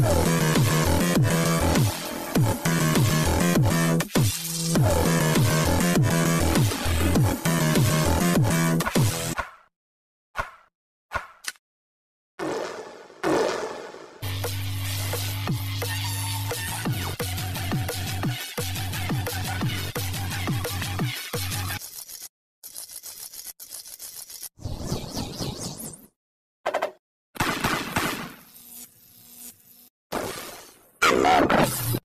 Bye. Queimadas